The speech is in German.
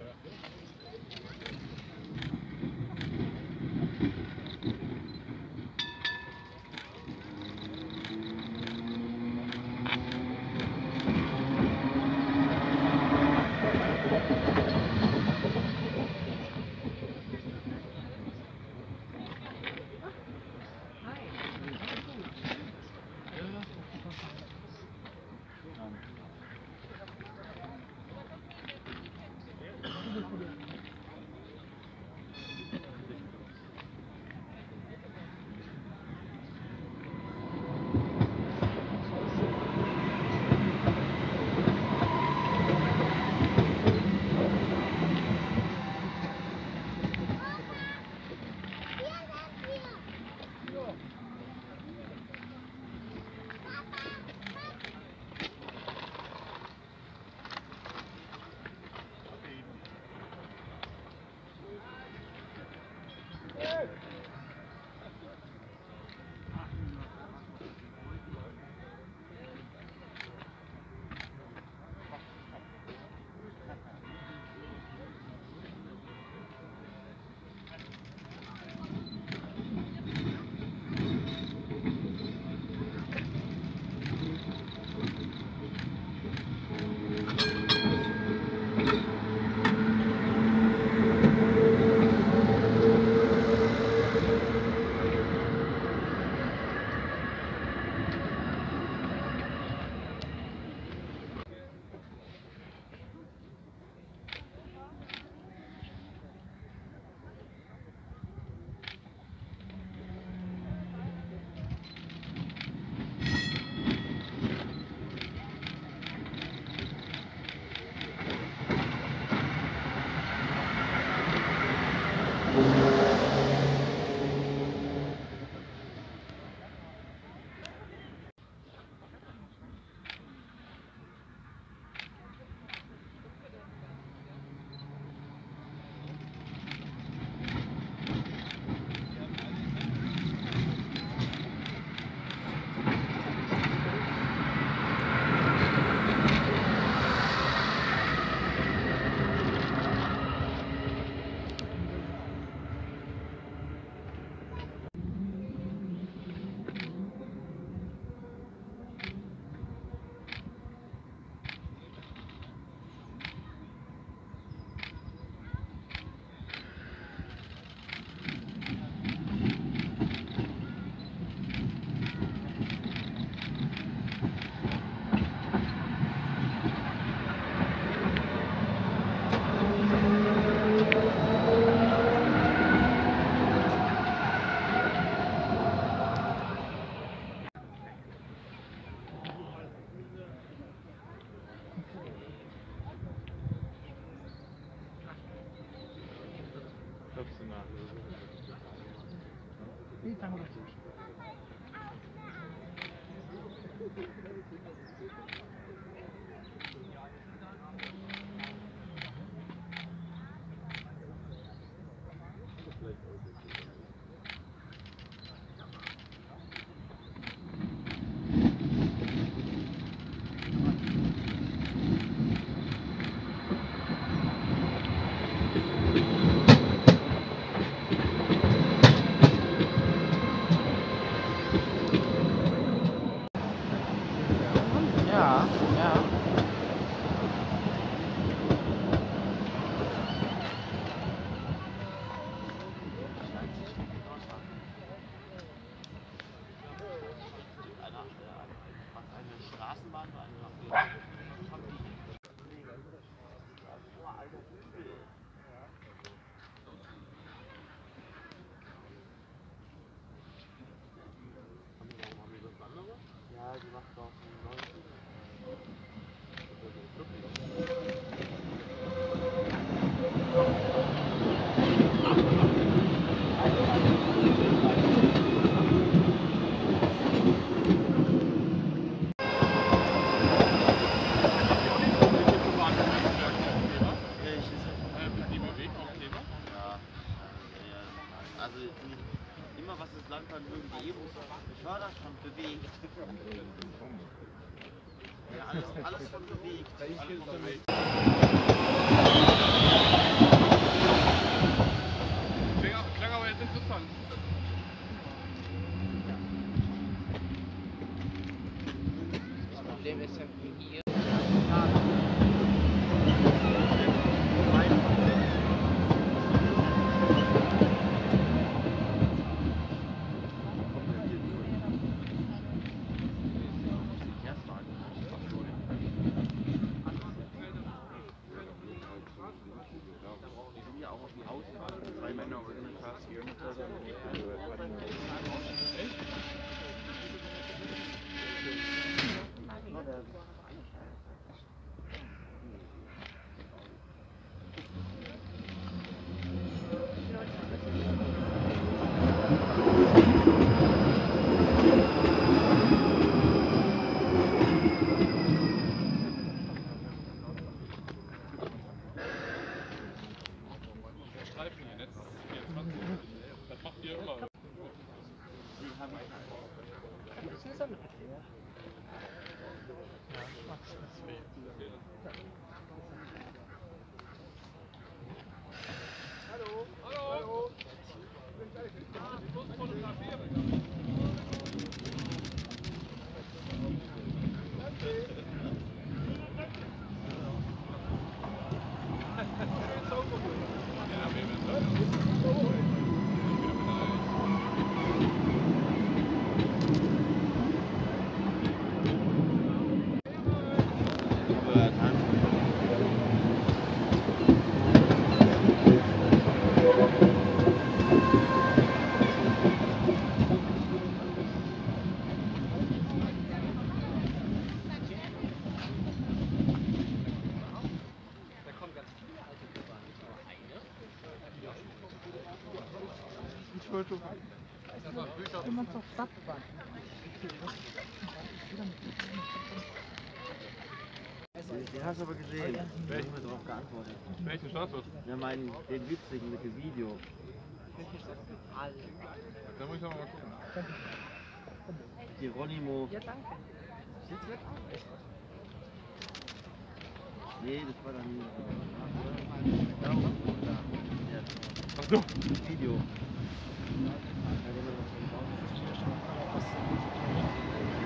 Thank you. 你长个子。you must go Alles von Weg. Streifen hier, 24. Precis som det Den hast du aber gesehen. Ich habe mir darauf geantwortet. Welchen Status? Ja, meinen, den witzigen mit dem Video. Da muss ich noch mal gucken. Geronimo. Nee, das war dann. Da oben, da. Ja, Ach so. das Video. します。